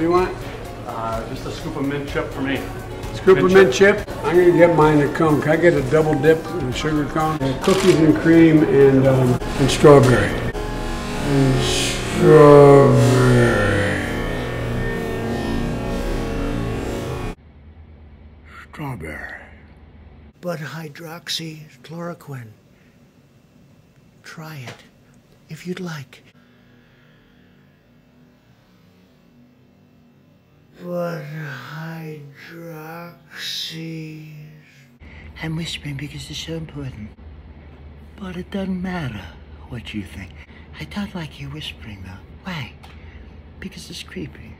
do you want? Uh, just a scoop of mint chip for me. Scoop of Mint mint chip. I'm gonna get mine to cone. Can I get a double dip and a sugar cone? And cookies and cream and um, and strawberry. And strawberry. Strawberry. But hydroxychloroquine. Try it, if you'd like. But hydroxy. I'm whispering because it's so important. But it doesn't matter what you think. I don't like you whispering though. Why? Because it's creepy.